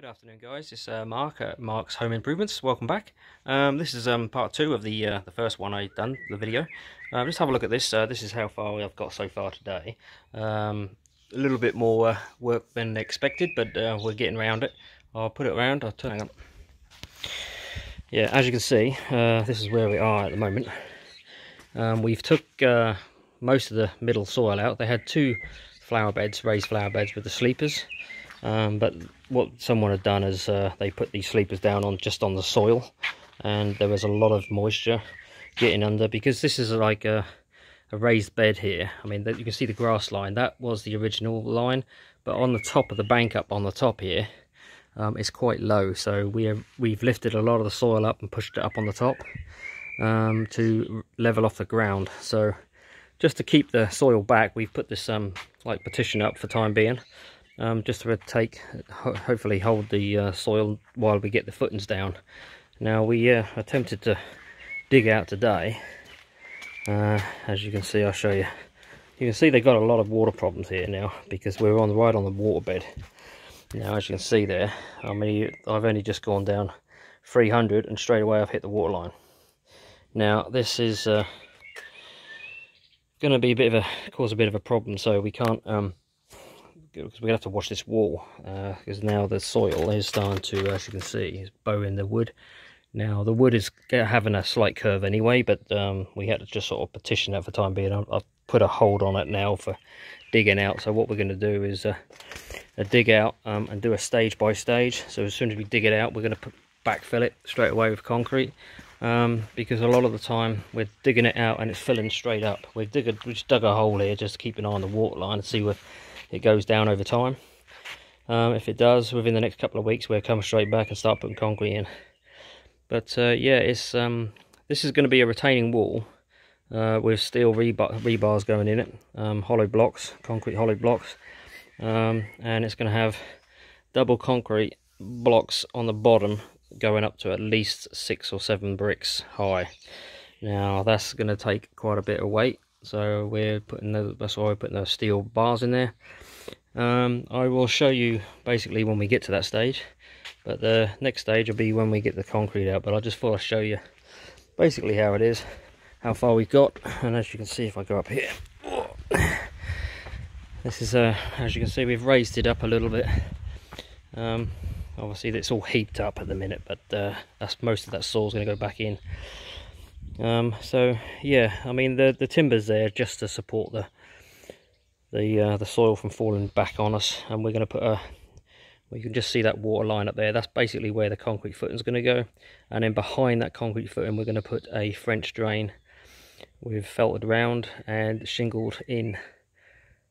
Good afternoon guys, it's uh, Mark at Mark's Home Improvements, welcome back. Um, this is um, part two of the uh, the first one I done, the video. Uh, just have a look at this, uh, this is how far I've got so far today. Um, a little bit more uh, work than expected, but uh, we're getting around it. I'll put it around, I'll turn it on. Yeah, as you can see, this is where we are at the moment. Um, we've took most of the middle soil out. They had two flower beds, raised flower beds with the sleepers. Um, but what someone had done is uh, they put these sleepers down on just on the soil and there was a lot of moisture getting under because this is like a, a raised bed here. I mean you can see the grass line. That was the original line but on the top of the bank up on the top here um, it's quite low. So we have, we've lifted a lot of the soil up and pushed it up on the top um, to level off the ground. So just to keep the soil back we've put this um, like partition up for time being um, just to take, ho hopefully hold the uh, soil while we get the footings down. Now we uh, attempted to dig out today. Uh, as you can see, I'll show you. You can see they've got a lot of water problems here now because we're on right on the waterbed. Now, as you can see there, I mean, I've only just gone down 300 and straight away I've hit the water line. Now, this is uh, going to be a bit of a cause a bit of a problem, so we can't um, because we're gonna have to wash this wall because uh, now the soil is starting to as you can see is bowing the wood. Now the wood is having a slight curve anyway but um, we had to just sort of petition that for time being. I've put a hold on it now for digging out. So what we're going to do is uh, dig out um, and do a stage by stage. So as soon as we dig it out we're going to backfill it straight away with concrete. Um, because a lot of the time we're digging it out and it's filling straight up. We've, dig a, we just dug a hole here just to keep an eye on the water line and see where it goes down over time. Um, if it does, within the next couple of weeks, we'll come straight back and start putting concrete in. But uh, yeah, it's um, this is going to be a retaining wall uh, with steel rebar rebars going in it, um, hollow blocks, concrete hollow blocks, um, and it's going to have double concrete blocks on the bottom going up to at least six or seven bricks high. Now that's going to take quite a bit of weight so we're putting the, that's why we're putting the steel bars in there. Um, I will show you basically when we get to that stage but the next stage will be when we get the concrete out but I just thought I'd show you basically how it is how far we've got and as you can see if I go up here. This is uh, as you can see we've raised it up a little bit. Um, obviously it's all heaped up at the minute but uh, that's most of that is going to go back in um, so yeah I mean the the timbers there just to support the the uh, the soil from falling back on us. And we're going to put a Well, you can just see that water line up there. That's basically where the concrete footing is going to go. And then behind that concrete footing we're going to put a French drain with felted round and shingled in.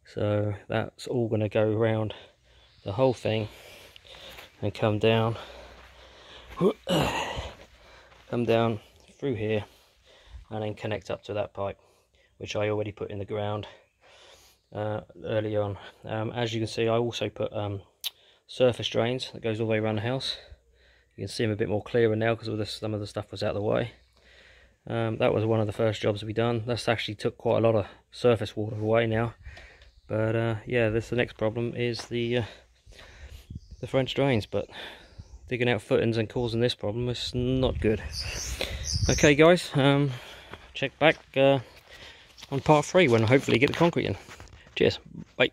So that's all going to go around the whole thing and come down come down through here and then connect up to that pipe which I already put in the ground uh, early on. Um, as you can see I also put um, surface drains that goes all the way around the house. You can see them a bit more clearer now because some of the stuff was out of the way. Um, that was one of the first jobs we done. That's actually took quite a lot of surface water away now. But uh, yeah this the next problem is the uh, the French drains but digging out footings and causing this problem is not good. Okay guys um, check back uh, on part three when I hopefully get the concrete in. Cheers. Bye.